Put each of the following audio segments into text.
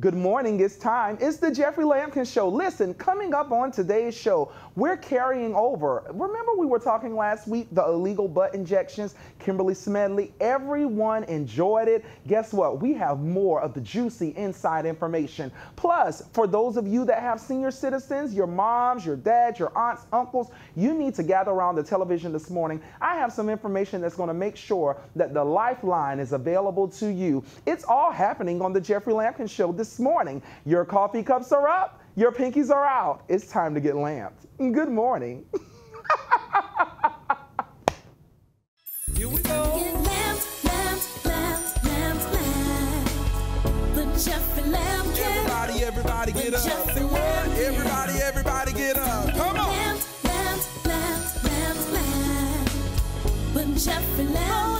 Good morning, it's time. It's the Jeffrey Lampkin Show. Listen, coming up on today's show, we're carrying over. Remember, we were talking last week the illegal butt injections, Kimberly Smedley. Everyone enjoyed it. Guess what? We have more of the juicy inside information. Plus, for those of you that have senior citizens, your moms, your dads, your aunts, uncles, you need to gather around the television this morning. I have some information that's going to make sure that the lifeline is available to you. It's all happening on the Jeffrey Lampkin Show this morning. Your coffee cups are up, your pinkies are out. It's time to get lamped. Good morning. Here we go. Get. The Jeffrey. Everybody, everybody get up. Say what? Everybody, everybody get up. Come on. The Jeffrey.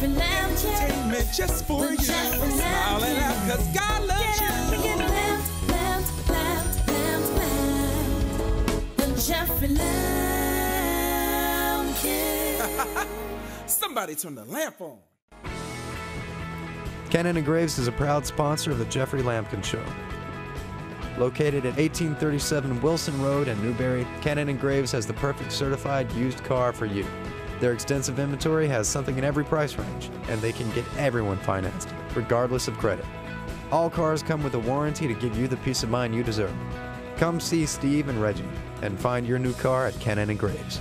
The Jeffrey Lampkin. Entertainment just for you. Jeffrey Smiling Lampkin. out because God loves Get up and you. get lamp, lamp, lamp, lamp, lamp. The Jeffrey Lampkin. Somebody turn the lamp on. Cannon and Graves is a proud sponsor of the Jeffrey Lampkin Show. Located at 1837 Wilson Road in Newberry, Cannon and Graves has the perfect certified used car for you. Their extensive inventory has something in every price range, and they can get everyone financed, regardless of credit. All cars come with a warranty to give you the peace of mind you deserve. Come see Steve and Reggie and find your new car at Cannon and Graves.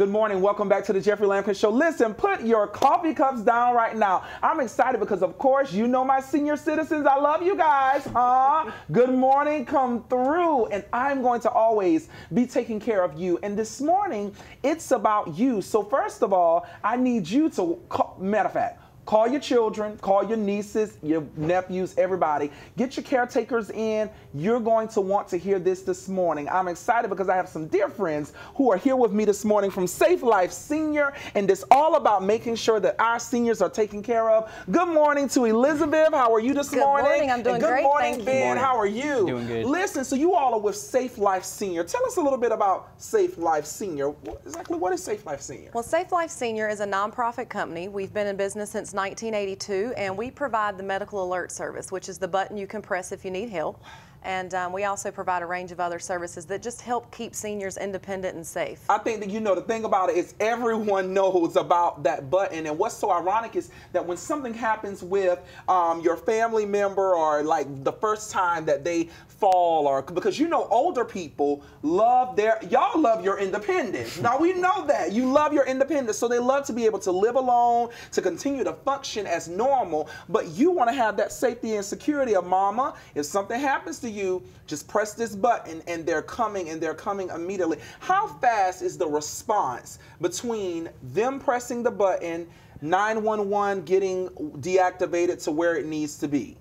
Good morning. Welcome back to the Jeffrey Lampkin Show. Listen, put your coffee cups down right now. I'm excited because, of course, you know my senior citizens. I love you guys. Huh? Good morning. Come through. And I'm going to always be taking care of you. And this morning, it's about you. So, first of all, I need you to, matter of fact, Call your children, call your nieces, your nephews, everybody. Get your caretakers in. You're going to want to hear this this morning. I'm excited because I have some dear friends who are here with me this morning from Safe Life Senior, and it's all about making sure that our seniors are taken care of. Good morning to Elizabeth. How are you this Good morning? morning. I'm doing and good great, morning, thank you. Ben. Morning. How are you? Doing good. Listen, so you all are with Safe Life Senior. Tell us a little bit about Safe Life Senior. What- Exactly what is Safe Life Senior? Well, Safe Life Senior is a nonprofit company. We've been in business since 1982, and we provide the medical alert service, which is the button you can press if you need help. And um, we also provide a range of other services that just help keep seniors independent and safe. I think that you know the thing about it is everyone knows about that button, and what's so ironic is that when something happens with um, your family member or like the first time that they fall, or because you know older people love their y'all love your independence. now we know that you love your independence, so they love to be able to live alone, to continue to function as normal, but you want to have that safety and security of mama. If something happens to you, just press this button and they're coming and they're coming immediately. How fast is the response between them pressing the button, 911 getting deactivated to where it needs to be?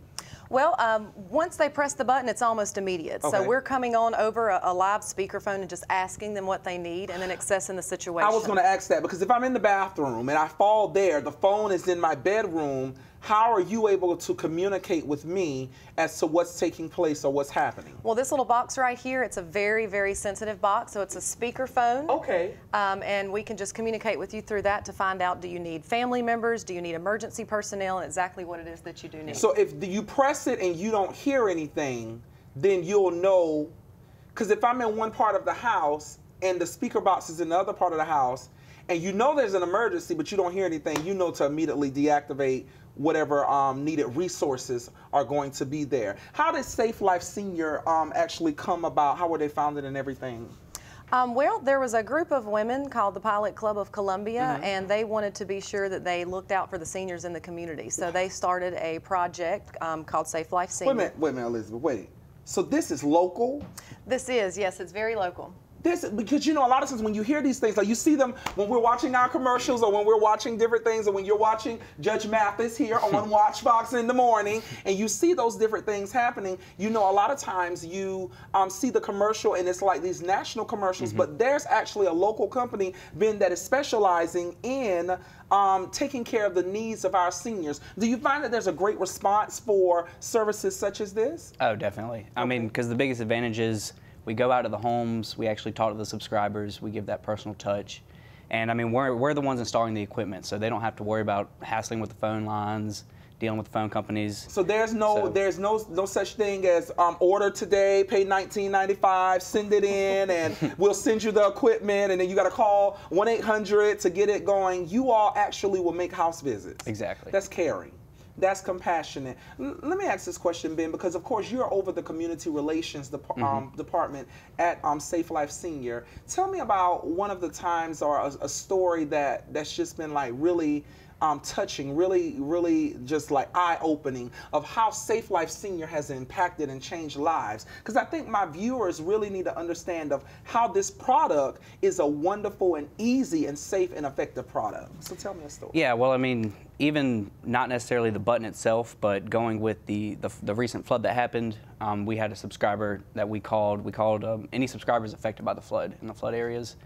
Well, um, once they press the button, it's almost immediate. Okay. So we're coming on over a, a live speakerphone and just asking them what they need and then accessing the situation. I was going to ask that because if I'm in the bathroom and I fall there, the phone is in my bedroom. How are you able to communicate with me as to what's taking place or what's happening? Well, this little box right here, it's a very, very sensitive box. So it's a speakerphone. Okay. Um, and we can just communicate with you through that to find out do you need family members, do you need emergency personnel, and exactly what it is that you do need. So if you press it and you don't hear anything, then you'll know. Because if I'm in one part of the house and the speaker box is in the other part of the house, and you know there's an emergency, but you don't hear anything, you know to immediately deactivate whatever um, needed resources are going to be there. How did Safe Life Senior um, actually come about? How were they founded and everything? Um, well, there was a group of women called the Pilot Club of Columbia, Mm-hmm. and they wanted to be sure that they looked out for the seniors in the community. So they started a project um, called Safe Life Wait Senior. a minute, wait a minute, Elizabeth, wait. So this is local? This is, yes, it's very local. This because you know a lot of times when you hear these things, like you see them when we're watching our commercials or when we're watching different things, or when you're watching Judge Mathis here on WACH Fox in the morning, and you see those different things happening. You know, a lot of times you um, see the commercial and it's like these national commercials, but there's actually a local company, Ben, that is specializing in um, taking care of the needs of our seniors. Do you find that there's a great response for services such as this? Oh, definitely. I mean, because the biggest advantage is We go out to the homes. We actually talk to the subscribers. We give that personal touch. And I mean, we're, we're the ones installing the equipment, so they don't have to worry about hassling with the phone lines, dealing with phone companies. So there's no So- there's no no such thing as um, order today, pay 19.95, send it in, and we'll send you the equipment, and then you got to call 1-800 to get it going. You all actually will make house visits. Exactly. That's caring. That's compassionate. L- let me ask this question, Ben, because of course you're over the community relations dep- Mm-hmm. um, department at um, Safe Life Senior. Tell me about one of the times or a, a story that that's just been like really um, touching, really, really just like eye opening of how Safe Life Senior has impacted and changed lives. Because I think my viewers really need to understand of how this product is a wonderful and easy and safe and effective product. So tell me a story. Yeah, well, I mean, even not necessarily the button itself, but going with the the, the recent flood that happened, um, we had a subscriber that we called. We called um, any subscribers affected by the flood in the flood areas,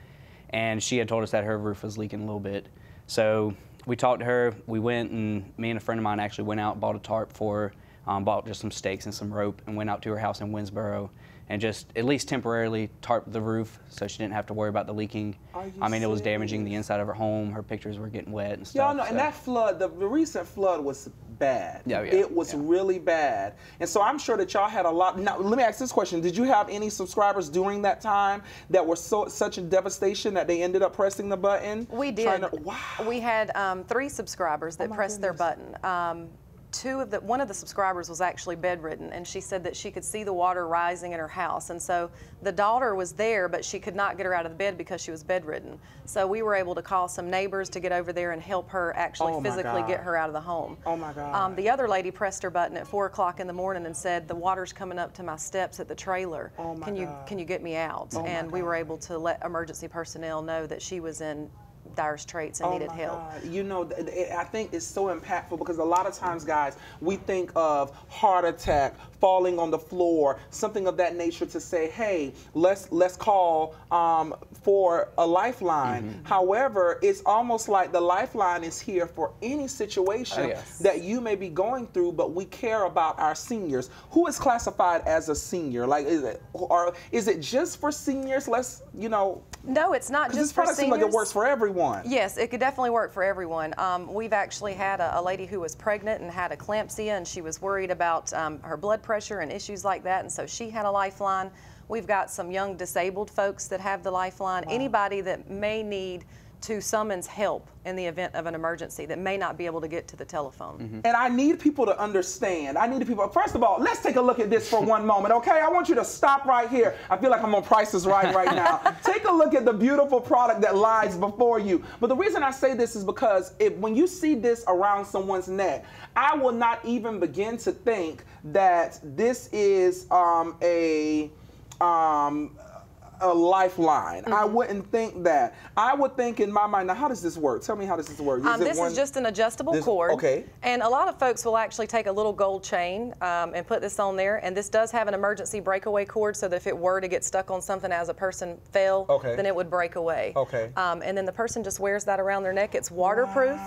and she had told us that her roof was leaking a little bit. So we talked to her. We went and me and a friend of mine actually went out, bought a tarp for her, um, bought just some stakes and some rope, and went out to her house in Winnsboro. And just at least temporarily tarp the roof so she didn't have to worry about the leaking. Are you I mean, it was damaging the inside of her home. Her pictures were getting wet and stuff. Y'all know, so- and that flood, the, the recent flood was bad. Yeah, yeah, it was yeah. really bad. And so I'm sure that y'all had a lot. Now, let me ask this question: Did you have any subscribers during that time that were so such a devastation that they ended up pressing the button? We did. To- wow. We had um, three subscribers that Oh my pressed their button. Um, two of the one of the subscribers was actually bedridden, and she said that she could see the water rising in her house, and so the daughter was there, but she could not get her out of the bed because she was bedridden. So we were able to call some neighbors to get over there and help her actually Oh physically get her out of the home. Oh my God. Um, the other lady pressed her button at four o'clock in the morning and said, "The water's coming up to my steps at the trailer. Oh my can you God. can you get me out?" Oh and we were able to let emergency personnel know that she was in dire straits and Oh needed help. God. You know, I think it's so impactful because a lot of times, guys, we think of heart attack, falling on the floor, something of that nature to say, hey, let's let's call um, for a lifeline. Mm-hmm. However, it's almost like the lifeline is here for any situation Oh, yes. that you may be going through, but we care about our seniors. Who is classified as a senior? Like, is it or is it just for seniors? Let's, you know, No, it's not because just this for product seems like it works for everyone. Yes, it could definitely work for everyone. Um, we've actually had a, a lady who was pregnant and had eclampsia, and she was worried about um, her blood pressure and issues like that, and so she had a lifeline. We've got some young disabled folks that have the lifeline. Anybody that may need to summons help in the event of an emergency that may not be able to get to the telephone. And I need people to understand. I need people. First of all, let's take a look at this for one moment, okay? I want you to stop right here. I feel like I'm on Prices Right right now. take a look at the beautiful product that lies before you. But the reason I say this is because if, when you see this around someone's neck, I will not even begin to think that this is um, a um, a lifeline. I Mm-hmm. wouldn't think that. I would think in my mind. Now, how does this work? Tell me how does this work? Um, this one- is just an adjustable this- cord. okay. And a lot of folks will actually take a little gold chain um, and put this on there. And this does have an emergency breakaway cord so that if it were to get stuck on something as a person fell, Okay. then it would break away. Okay. Um, and then the person just wears that around their neck. It's waterproof.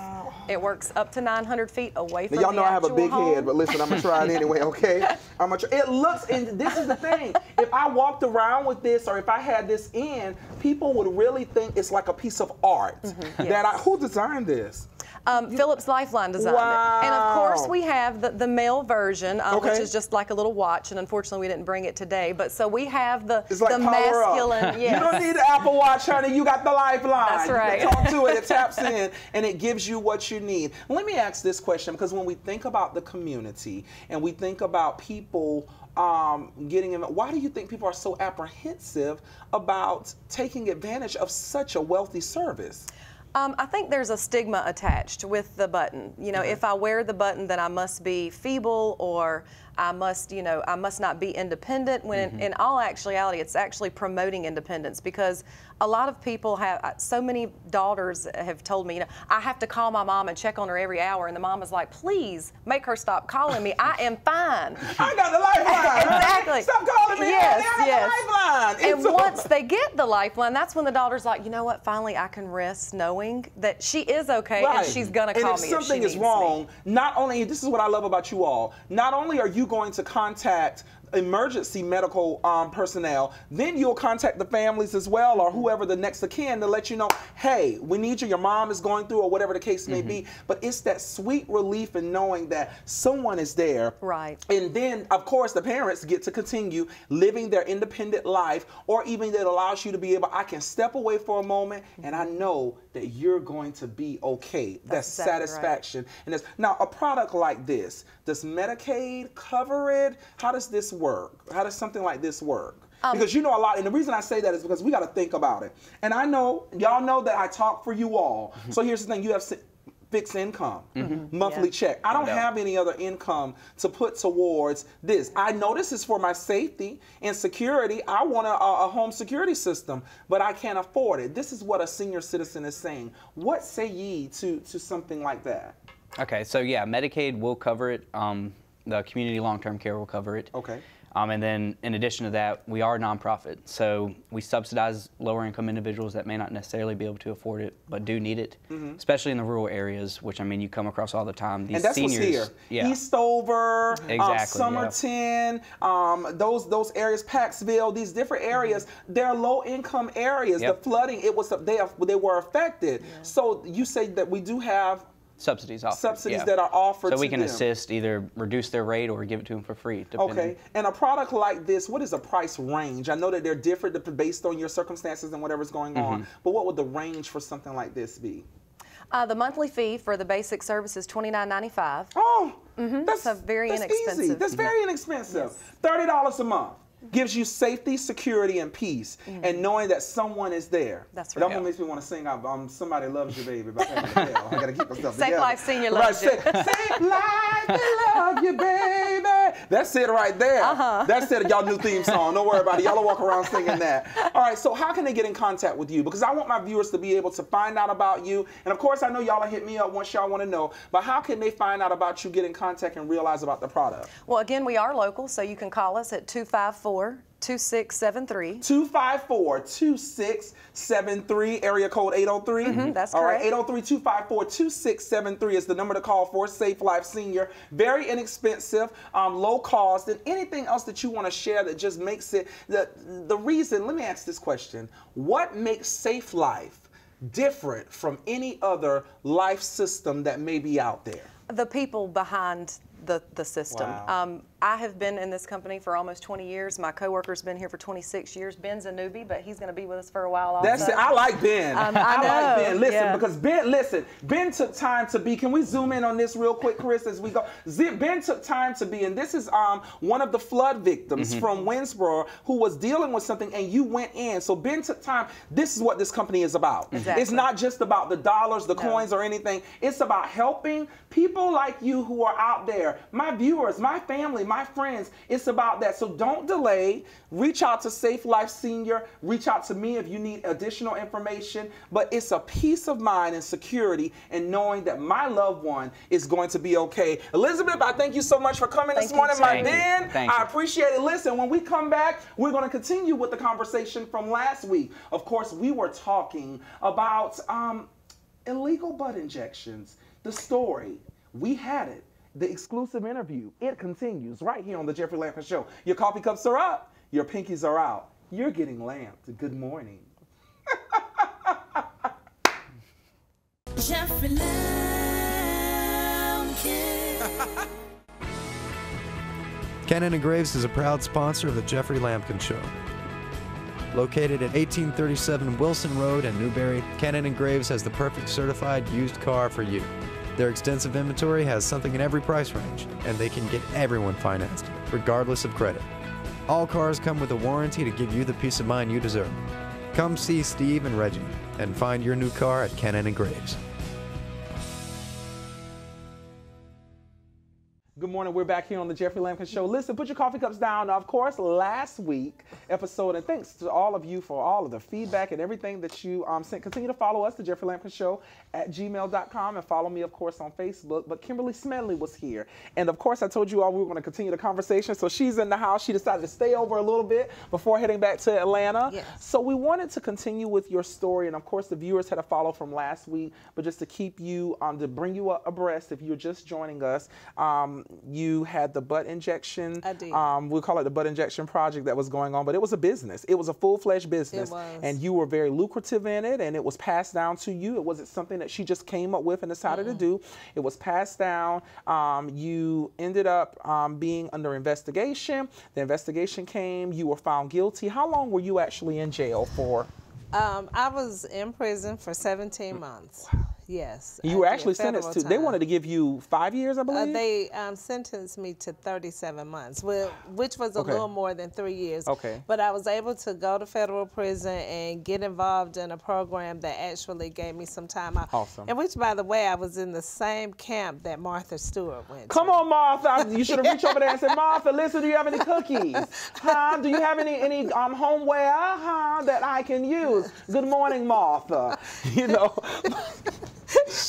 It works up to 900 feet away from Now, y'all the know I have a big home. head, but listen, I'm gonna try it anyway, okay? I'm gonna. Try. It looks, and this is the thing. If I walked around with this, or if I had this in, people would really think it's like a piece of art. That I, who designed this? Um, Philips Lifeline designed it. And of course, we have the, the male version, um, which is just like a little watch. And unfortunately, we didn't bring it today. But so we have the, like the masculine. Yes. You don't need the Apple Watch, honey. You got the Lifeline. That's You right. talk to it. It taps in, and it gives you what you need. Let me ask this question because when we think about the community and we think about people um, getting in, why do you think people are so apprehensive about taking advantage of such a wealthy service? Um, I think there's a stigma attached with the button. You know, if I wear the button, then I must be feeble or I must, you know, I must not be independent. When in, in all actuality, it's actually promoting independence because a lot of people have, uh, so many daughters have told me, you know, I have to call my mom and check on her every hour. And the mom is like, please make her stop calling me. I am fine. I got the Lifeline. Exactly. Stop calling me. Yes, yes. Lifeline. And It's once they get the lifeline, that's when the daughter's like, you know what? Finally, I can rest knowing that she is okay and she's gonna call and if me something if she is needs wrong, Me. not only this is what I love about you all. Not only are you going to contact emergency medical um, personnel, then you'll contact the families as well or whoever the next of kin to let you know, hey, we need you. Your mom is going through, or whatever the case may be. But it's that sweet relief in knowing that someone is there. Right. And then, of course, the parents get to continue living their independent life, or even that allows you to be able, I can step away for a moment, and I know that you're going to be okay. That's, exactly right. satisfaction. And that's, now, a product like this, does Medicaid cover it? How does this work? How does something like this work? Um, because you know a lot, and the reason I say that is because we got to think about it. And I know y'all know that I talk for you all. Mm-hmm. So here's the thing: you have fixed income, mm-hmm. Mm-hmm. monthly Yeah. check. I don't doubt. have any other income to put towards this. I know this is for my safety and security. I want a, a a home security system, but I can't afford it. This is what a senior citizen is saying. What say ye to to something like that? Okay, so yeah, Medicaid will cover it. Um, the community long-term care will cover it. Okay. Um, and then in addition to that, we are a nonprofit, so we subsidize lower-income individuals that may not necessarily be able to afford it, but do need it, especially in the rural areas, which I mean you come across all the time. These and that's seniors, what's here. yeah, Eastover, um, Exactly, yeah. Summerton, um, those those areas, Paxville, these different areas. They're low income areas. Yep. The flooding, it was they they were affected. So you say that we do have subsidies offered. subsidies yeah. that are offered So we can them. assist, either reduce their rate or give it to them for free. Depending. Okay, and a product like this, what is the price range? I know that they're different based on your circumstances and whatever's going on, Mm-hmm. but what would the range for something like this be? Uh, the monthly fee for the basic service is $29.95. Oh, that's so very that's Easy. inexpensive. That's very inexpensive. Thirty dollars a month gives you safety, security, and peace, and knowing that someone is there. That's That right. one makes me want to sing out um, "Somebody Loves You, Baby" by Patti LaBelle. I gotta keep myself Safe together. Life Senior right, loves you. Safe, safe Life, love you, baby. That's it right there. Uh-huh. That's it. Y'all new theme song. Don't worry about it. Y'all will walk around singing that. All right. So how can they get in contact with you? Because I want my viewers to be able to find out about you. And of course, I know y'all will hit me up once y'all want to know. But how can they find out about you, get in contact, and realize about the product? Well, again, we are local, so you can call us at 254 2673. 254 2673, area code 803. Mm-hmm, that's All right, correct. 803 254 2673 is the number to call for Safe Life Senior. Very inexpensive, um, low cost, and anything else that you want to share that just makes it the, the reason. Let me ask this question What makes Safe Life different from any other life system that may be out there? The people behind the, the system. Wow. Um, I have been in this company for almost 20 years. My coworker's been here for 26 years. Ben's a newbie, but he's going to be with us for a while also. That's it. I like Ben. Um, I like know, Ben. Listen, yeah. because Ben, listen, Ben took time to be. Can we zoom in on this real quick, Chris, as we go? Ben took time to be, and this is um one of the flood victims Mm-hmm. from Winnsboro who was dealing with something, and you went in. So Ben took time. This is what this company is about. Exactly. It's not just about the dollars, the coins, or anything. It's about helping people like you who are out there, my viewers, my family, my friends. It's about that. So don't delay. Reach out to Safe Life Senior. Reach out to me if you need additional information. But it's a peace of mind and security and knowing that my loved one is going to be okay. Elizabeth, I thank you so much for coming this Thank you, morning, my you. I appreciate it. Listen, when we come back, we're going to continue with the conversation from last week. Of course, we were talking about um, illegal butt injections. The story, we had it. The exclusive interview, it continues right here on the Jeffrey Lampkin Show. Your coffee cups are up, your pinkies are out. You're getting lamped. Good morning. Jeffrey Lampkin. Kennon and Graves is a proud sponsor of the Jeffrey Lampkin Show. Located at 1837 Wilson Road in Newberry, Kennon and Graves has the perfect certified used car for you. Their extensive inventory has something in every price range, and they can get everyone financed, regardless of credit. All cars come with a warranty to give you the peace of mind you deserve. Come see Steve and Reggie and find your new car at Kennon and Graves. Morning. We're back here on the Jeffrey Lampkin Show. Listen, put your coffee cups down. Now, of course, last week episode, and thanks to all of you for all of the feedback and everything that you um, sent. Continue to follow us, the Jeffrey Lampkin Show, at gmail.com, and follow me, of course, on Facebook. But Kimberly Smedley was here, and of course, I told you all we were going to continue the conversation. So she's in the house. She decided to stay over a little bit before heading back to Atlanta. Yes. So we wanted to continue with your story, and of course, the viewers had a follow from last week. But just to keep you, um, to bring you abreast, if you're just joining us, um, you had the butt injection. I did. Um, we call it the butt injection project that was going on, but it was a business. It was a full fledged business, was. and you were very lucrative in it, and it was passed down to you. It wasn't something that she just came up with and decided to do. It was passed down. Um, you ended up um, being under investigation. The investigation came. You were found guilty. How long were you actually in jail for? Um, I was in prison for 17 months. Yes. You I were actually sentenced to. federal They wanted to give you five years, I Uh, believe. they um, sentenced me to 37 months, which was a Okay. little more than three years. Okay. But I was able to go to federal prison and get involved in a program that actually gave me some time out. Awesome. And which, by the way, I was in the same camp that Martha Stewart went Come to. on, Martha. You should have reached over there and said, Martha, listen, do you have any cookies? Huh? Do you have any any um, homeware huh, that I can use? Good morning, Martha. You know.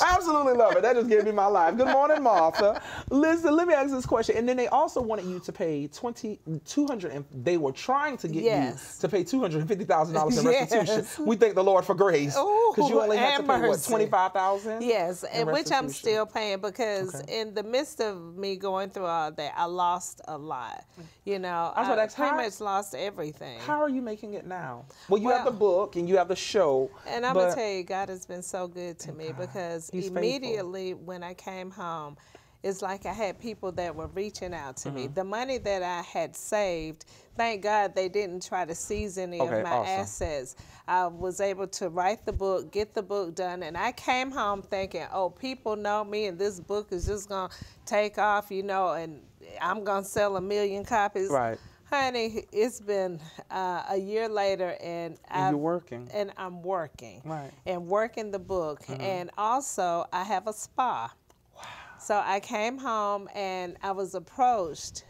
I absolutely love it. That just gave me my life. Good morning, Martha. Listen, let me ask this question. And then they also wanted you to pay 20, 200, and they were trying to get Yes. you to pay $250,000 in Yes. restitution. We thank the Lord for grace. Because you only had to pay, what, mercy. 25000 Yes, and which I'm still paying because Okay. in the midst of me going through all that, I lost a lot. You know, I to I pretty how- much lost everything. How are you making it now? Well, you have the book and you have the show. And I'm gonna tell you, God has been so good to me because He's faithful. immediately when I came home, it's like I had people that were reaching out to Mm-hmm. me. The money that I had saved, thank God they didn't try to seize any Okay, of my awesome. assets. I was able to write the book, get the book done, and I came home thinking, oh, people know me and this book is just gonna take off, you know, and I'm gonna sell a million copies. Right. Honey, it's been uh, a year later, and, And you're working. and I'm working Right. and working the book. And also, I have a spa. Wow. So I came home and I was approached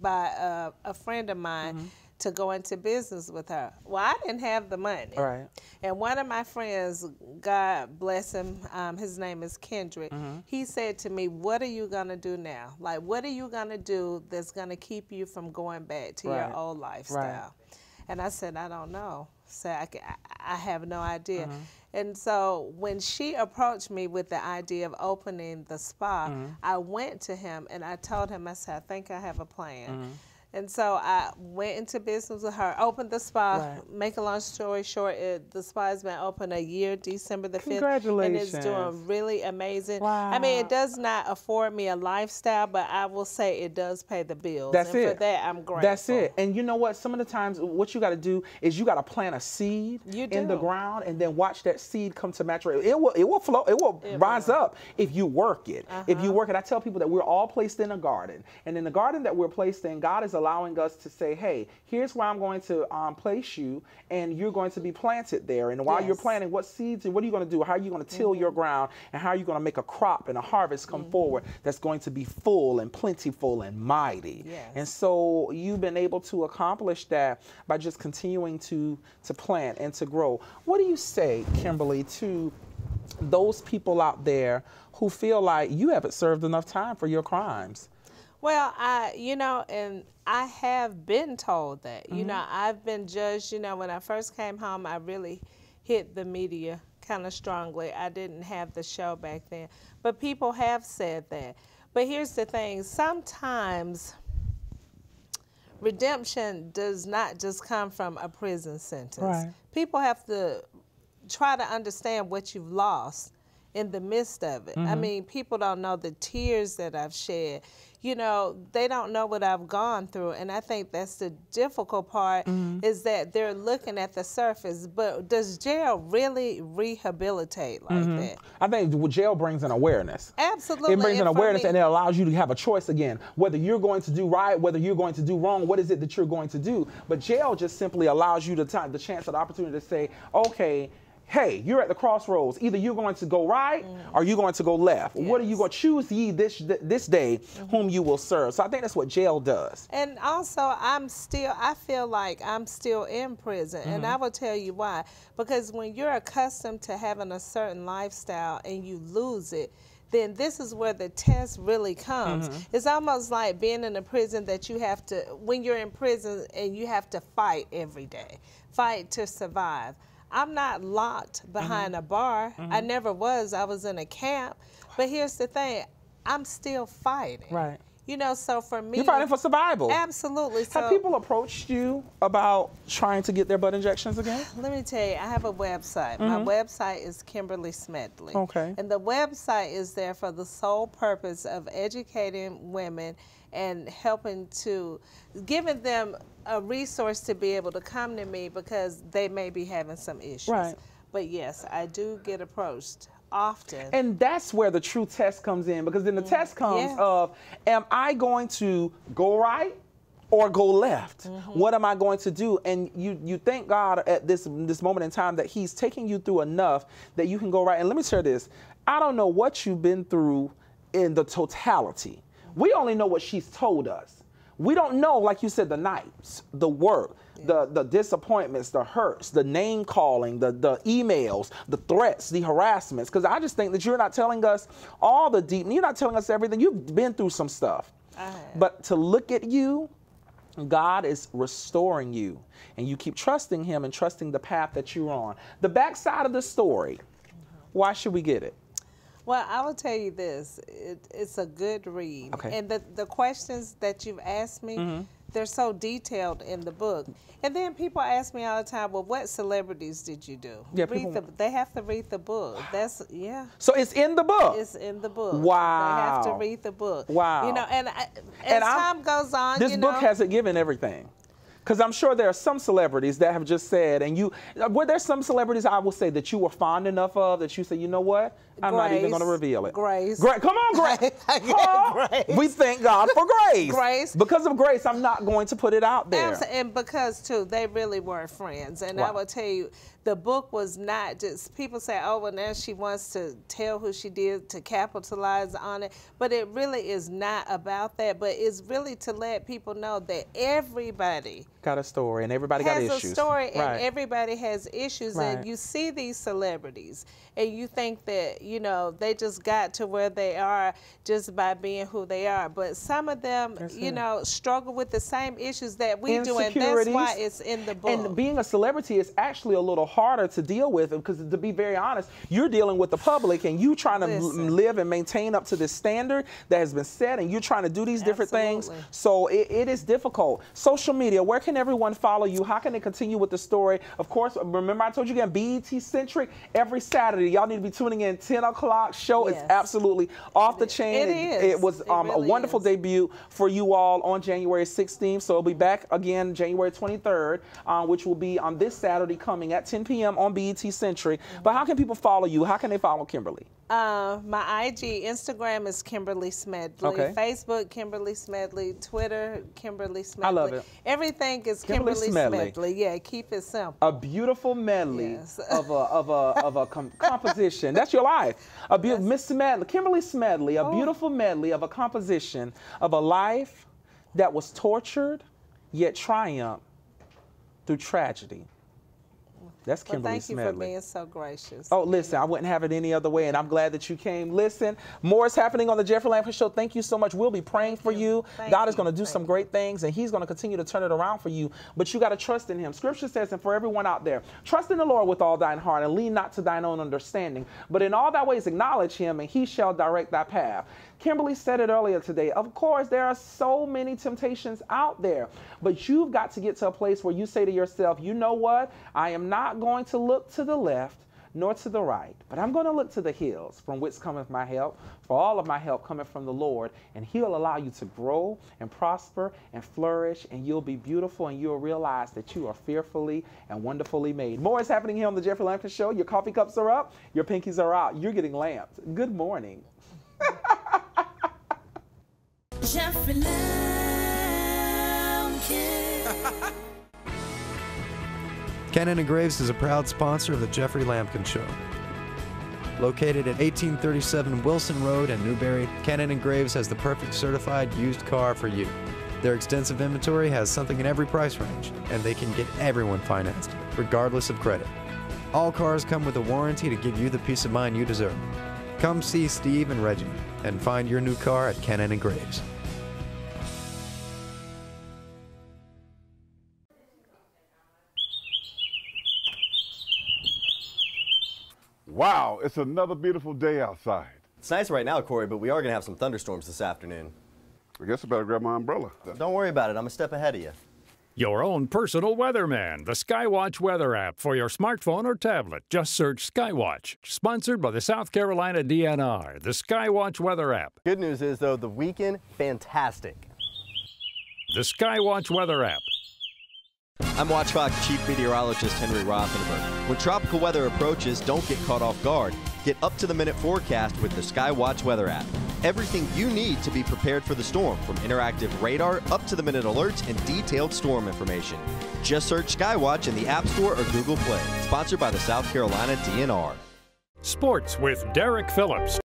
by a, a friend of mine Mm-hmm. To go into business with her. Well, I didn't have the money. Right. And one of my friends, God bless him, um, his name is Kendrick. Mm-hmm. He said to me, "What are you gonna do now? Like, what are you gonna do that's gonna keep you from going back to Right. your old lifestyle?" Right. And I said, "I don't know. So I, I I have no idea." Mm-hmm. And so when she approached me with the idea of opening the spa, Mm-hmm. I went to him and I told him, I said, "I think I have a plan." Mm-hmm. And so I went into business with her, opened the spa. Right. Make a long story short, it, the spa has been open a year, December the 5th. Congratulations. And it's doing really amazing. Wow. I mean, it does not afford me a lifestyle, but I will say it does pay the bills. That's and it. for that, I'm grateful. That's it. And you know what? Some of the times, what you got to do is you got to plant a seed in the ground, and then watch that seed come to maturity. It will. It will flow. It will It rise will. Uh-huh. up if you work it. If you work it, I tell people that we're all placed in a garden, and in the garden that we're placed in, God is allowing us to say, "Hey, here's where I'm going to um, place you, and you're going to be planted there. And while you're Mm-hmm. planting, what seeds and what are you going to do? How are you going to till your ground, and how are you going to make a crop and a harvest come forward that's going to be full and plentiful and mighty? Yes. And so you've been able to accomplish that by just continuing to to plant and to grow. What do you say, Kimberly, to those people out there who feel like you haven't served enough time for your crimes? Well, I, you know, and I have been told that. You mm-hmm. know, I've been judged. You know, when I first came home, I really hit the media kind of strongly. I didn't have the show back then. But people have said that. But here's the thing sometimes redemption does not just come from a prison sentence. Right. People have to try to understand what you've lost in the midst of it. I mm-hmm. mean, people don't know the tears that I've shed. You know, they don't know what I've gone through. And I think that's the difficult part mm-hmm. is that they're looking at the surface. But does jail really rehabilitate like mm-hmm. that? I think jail brings an awareness. Absolutely. It brings an And for awareness me- and it allows you to have a choice again. Whether you're going to do right, whether you're going to do wrong, what is it that you're going to do? But jail just simply allows you the time, the chance, or the opportunity to say, okay, hey, you're at the crossroads. Either you're going to go right or you're going to go left. What are you going to choose ye this this day mm-hmm. whom you will serve? So I think that's what jail does. And also, I'm still, I feel like I'm still in prison. And mm-hmm. I will tell you why. Because when you're accustomed to having a certain lifestyle and you lose it, then this is where the test really comes. Mm-hmm. It's almost like being in a prison that you have to, when you're in prison and you have to fight every day, fight to survive. I'm not locked behind a bar. I never was. I was in a camp. But here's the thing I'm still fighting. Right. You know, so for me, You're fighting for survival. Absolutely. So Have people approached you about trying to get their butt injections again? Let me tell you, I have a website. My website is Kimberly Smedley. Mm-hmm. Okay. And the website is there for the sole purpose of educating women and helping to giving them a resource to be able to come to me because they may be having some issues. Right. But yes, I do get approached often. And that's where the true test comes in because then the test comes Mm. Yes. of am I going to go right or go left? Mm-hmm. What am I going to do? And you you thank God at this this moment in time that he's taking you through enough that you can go right. And let me share this. I don't know what you've been through in the totality. We only know what she's told us. We don't know, like you said, the nights, the work, the, the disappointments, the hurts, the name calling, the, the emails, the threats, the harassments. Because I just think that you're not telling us all the deep, you're not telling us everything. You've been through some stuff. But to look at you, God is restoring you. And you keep trusting Him and trusting the path that you're on. The backside of the story, why should we get it? Well, I will tell you this: it, it's a good read, Okay. And the the questions that you've asked me, mm-hmm. they're so detailed in the book. And then people ask me all the time, "Well, what celebrities did you do?" Yeah, read the, they have to read the book. That's yeah. So it's in the book. It's in the book. They Wow. have to read the book. Wow. You know, and I, as And I'm- time goes on, This book know, hasn't given everything. Because I'm sure there are some celebrities that have just said, and you, were there some celebrities I will say that you were fond enough of that you say, you know what? I'm not even going to reveal it. Grace. Gra- come on, Grace. Huh? Grace. We thank God for Grace. Grace. Because of Grace, I'm not going to put it out there. And because too, they really were friends. And I will tell you, the book was not just people say, "Oh, well, now she wants to tell who she did to capitalize on it," but it really is not about that. But it's really to let people know that everybody Got a story, and everybody got has issues. a story, and Right. everybody has issues. Right. And you see these celebrities, and you think that you know they just got to where they are just by being who they are. But some of them, you it. know, struggle with the same issues that we do, and that's why it's in the book. And being a celebrity is actually a little harder to deal with because, to be very honest, you're dealing with the public and you trying to live and maintain up to this standard that has been set, and you're trying to do these different things. So it, it is difficult. Social media, where can everyone follow you? How can they continue with the story? Of course, remember I told you again, BET Centric every Saturday. Y'all need to be tuning in 10 o'clock show. It's Yes. absolutely off the chain. It is. It was It um, a wonderful is. debut for you all on January 16th. So it'll be back again January 23rd, uh, which will be on this Saturday coming at 10 p.m. on BET Centric. But how can people follow you? How can they follow Kimberly? Uh, my IG, Instagram is Kimberly Smedley. Okay. Facebook, Kimberly Smedley. Twitter, Kimberly Smedley. I love it. Everything is Kimberly Kimberly, Smedley. Smedley. Yeah, keep it simple. A beautiful medley Yes. of a of a of a com- composition. That's your life. A be- Miss Smedley, Kimberly Smedley, Oh. a beautiful medley of a composition of a life that was tortured yet triumphed through tragedy. That's Kimberly Well, Kimberly thank you for being so gracious. Oh, listen, I wouldn't have it any other way, and I'm glad that you came. Listen, more is happening on the Jeffrey Lampkin Show. Thank you so much. We'll be praying for you. Thank God is going to do Thank some great things, and He's going to continue to turn it around for you. But you got to trust in Him. Scripture says, and for everyone out there, trust in the Lord with all thine heart, and lean not to thine own understanding, but in all thy ways acknowledge Him, and He shall direct thy path. Kimberly said it earlier today. Of course, there are so many temptations out there, but you've got to get to a place where you say to yourself, you know what? I am not going to look to the left nor to the right, but I'm going to look to the hills from which cometh my help. For all of my help cometh from the Lord, and He'll allow you to grow and prosper and flourish, and you'll be beautiful, and you'll realize that you are fearfully and wonderfully made. More is happening here on the Jeffrey Lampkin Show. Your coffee cups are up, your pinkies are out. You're getting lamped. Good morning. Jeffrey Lampkin. And Graves is a proud sponsor of the Jeffrey Lampkin Show. Located at 1837 Wilson Road in Newberry, Kennon and Graves has the perfect certified used car for you. Their extensive inventory has something in every price range, and they can get everyone financed, regardless of credit. All cars come with a warranty to give you the peace of mind you deserve. Come see Steve and Reggie and find your new car at Kennon and Graves. Wow, it's another beautiful day outside. It's nice right now, Corey, but we are going to have some thunderstorms this afternoon. I guess I better grab my umbrella. Don't worry about it. I'm a step ahead of you. Your own personal weatherman, the Skywatch weather app for your smartphone or tablet. Just search Skywatch. Sponsored by the South Carolina DNR, the Skywatch weather app. Good news is, though, the weekend, fantastic. The Skywatch weather app. I'm Watch Clock Chief Meteorologist Henry Rothenberg. When tropical weather approaches, don't get caught off guard. Get up to the minute forecast with the Skywatch weather app. Everything you need to be prepared for the storm, from interactive radar, up to the minute alerts, and detailed storm information. Just search Skywatch in the App Store or Google Play. Sponsored by the South Carolina DNR. Sports with Derek Phillips.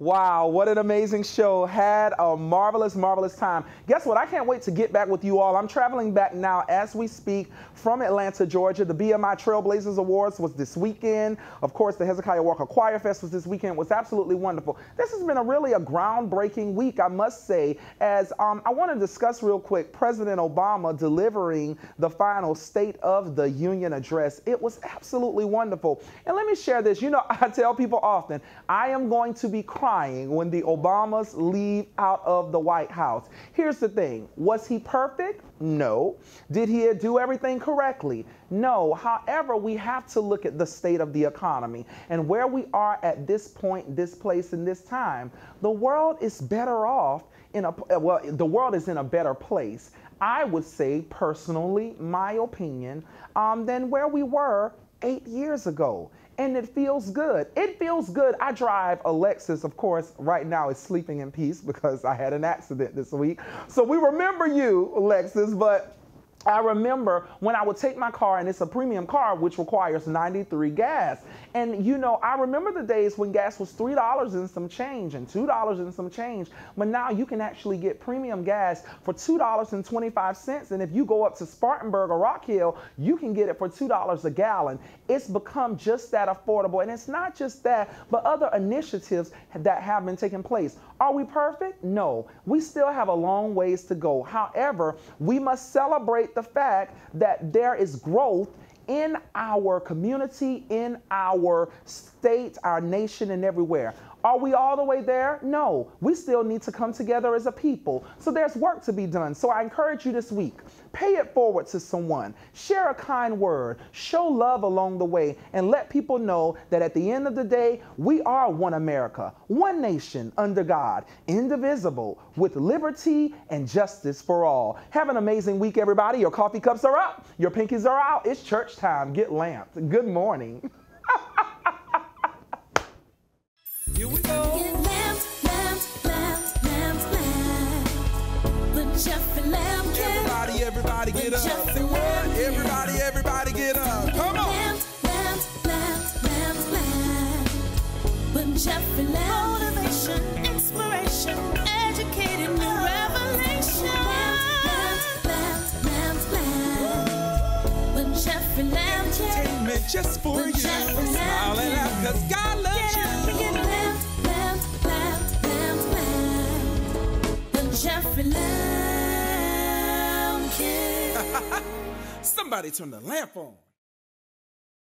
Wow, what an amazing show. Had a marvelous, marvelous time. Guess what? I can't wait to get back with you all. I'm traveling back now as we speak from Atlanta, Georgia. The BMI Trailblazers Awards was this weekend. Of course, the Hezekiah Walker Choir Fest was this weekend. It was absolutely wonderful. This has been a really a groundbreaking week, I must say, as um, I want to discuss real quick President Obama delivering the final State of the Union address. It was absolutely wonderful. And let me share this. You know, I tell people often, I am going to be crying when the Obamas leave out of the White House. Here's the thing was he perfect? No. Did he do everything correctly? No. However, we have to look at the state of the economy and where we are at this point, this place, and this time. The world is better off in a, well, the world is in a better place. I would say, personally, my opinion, um, than where we were eight years ago and it feels good. It feels good. I drive a Lexus, of course, right now is sleeping in peace because I had an accident this week. So we remember you, Lexus, but I remember when I would take my car, and it's a premium car, which requires 93 gas. And you know, I remember the days when gas was $3 and some change and $2 and some change. But now you can actually get premium gas for $2.25. And if you go up to Spartanburg or Rock Hill, you can get it for $2 a gallon. It's become just that affordable. And it's not just that, but other initiatives that have been taking place. Are we perfect? No. We still have a long ways to go. However, we must celebrate the fact that there is growth in our community, in our state, our nation, and everywhere. Are we all the way there? No. We still need to come together as a people. So there's work to be done. So I encourage you this week pay it forward to someone, share a kind word, show love along the way, and let people know that at the end of the day, we are one America, one nation under God, indivisible, with liberty and justice for all. Have an amazing week, everybody. Your coffee cups are up, your pinkies are out. It's church time. Get lamped. Good morning. Everybody, get up. Jeffrey Say what? Everybody, everybody get up. Come on. Lamp, lamp, lamp, lamp, lamp. The Jeffrey. Motivation, inspiration, educating new revelation. Lamp, lamp, lamp, lamp. The Jeffrey Lampkin. Entertainment just for The you. Jeffrey Smiling Lampkin. out because God loves Get up you. get lamp, lamp, lamp, lamp, lamp. The Jeffrey Lampkin. Somebody turn the lamp on.